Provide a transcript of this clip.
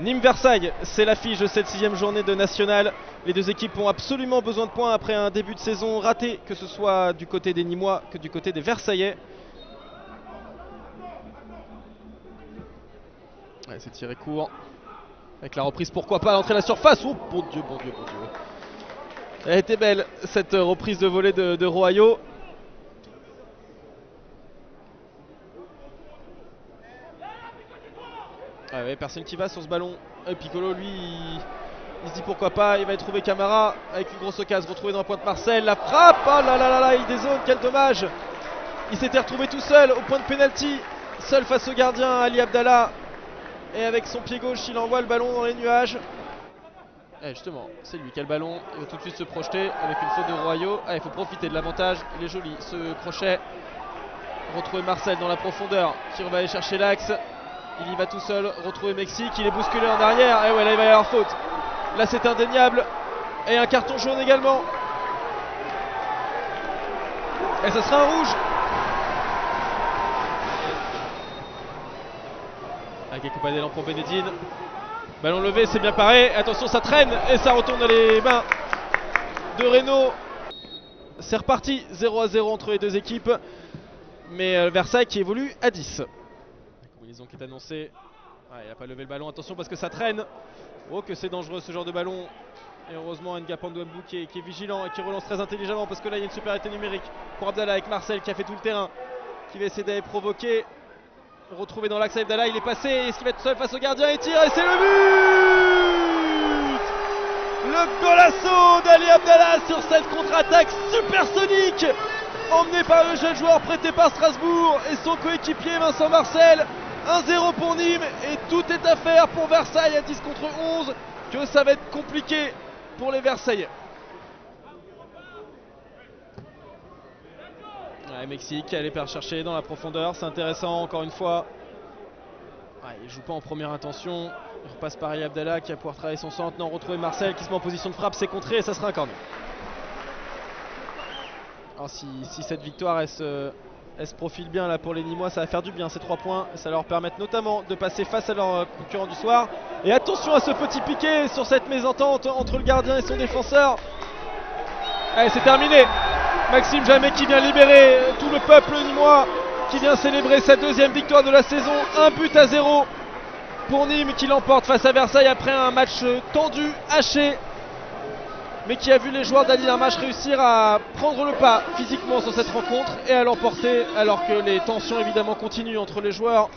Nîmes-Versailles, c'est l'affiche de cette sixième journée de National. Les deux équipes ont absolument besoin de points après un début de saison raté, que ce soit du côté des Nîmois que du côté des Versaillais. C'est tiré court. Avec la reprise, pourquoi pas l'entrée à la surface? Oh bon Dieu, bon Dieu, bon Dieu. Elle était belle cette reprise de volée de, de Royo. Ah personne qui va sur ce ballon. Et Piccolo, lui, il, se dit pourquoi pas. Il va y trouver Camara avec une grosse occasion retrouvée dans la pointe Marcel. La frappe Oh là là là là, il dézone, quel dommage Il s'était retrouvé tout seul au point de pénalty. Seul face au gardien, Ali Abdallah. Et avec son pied gauche, il envoie le ballon dans les nuages. Et justement, c'est lui qui a le ballon. Il va tout de suite se projeter avec une faute de Royo. Ah, il faut profiter de l'avantage. Il est joli ce crochet. Retrouver Marcel dans la profondeur qui va aller chercher l'axe. Il y va tout seul, retrouver Mexique, il est bousculé en arrière. Et ouais, là il va y avoir faute. Là c'est indéniable. Et un carton jaune également. Et ça sera un rouge. Avec Ekoupadélan pour Benedine. Ballon levé, c'est bien paré. Attention, ça traîne et ça retourne dans les mains de Renault. C'est reparti, 0 à 0 entre les deux équipes. Mais euh, Versailles qui évolue à 10. Combinaison qui est annoncée. Ouais, il n'a pas levé le ballon, attention parce que ça traîne. Oh que c'est dangereux ce genre de ballon. Et heureusement Nga Pandouambou qui est, qui est vigilant et qui relance très intelligemment parce que là il y a une supériorité numérique pour Abdallah avec Marcel qui a fait tout le terrain. Qui va essayer d'aller provoquer. Retrouvé dans l'axe Abdallah, il est passé. Est-ce qu'il va être seul face au gardien? Et tire et c'est le but Le golasso d'Ali Abdallah sur cette contre-attaque supersonique emmené par le jeune joueur prêté par Strasbourg et son coéquipier Vincent Marcel. 1-0 pour Nîmes et tout est à faire pour Versailles à 10 contre 11 que ça va être compliqué pour les Versaillais. Ouais, Mexique, aller per chercher dans la profondeur, c'est intéressant encore une fois. Ouais, il joue pas en première intention. Il repasse par Abdallah qui va pouvoir travailler son centre. Non, retrouver Marcel qui se met en position de frappe, c'est contré et ça sera un corner. Alors si, si cette victoire elle se, elle se profile bien là pour les Nîmois, ça va faire du bien ces trois points. Ça leur permettre notamment de passer face à leur concurrent du soir. Et attention à ce petit piqué sur cette mésentente entre le gardien et son défenseur. Allez, c'est terminé. Maxime Jamais qui vient libérer tout le peuple nîmois qui vient célébrer sa deuxième victoire de la saison. Un but à zéro pour Nîmes qui l'emporte face à Versailles après un match tendu, haché, mais qui a vu les joueurs d'Ali Darmache réussir à prendre le pas physiquement sur cette rencontre et à l'emporter alors que les tensions évidemment continuent entre les joueurs.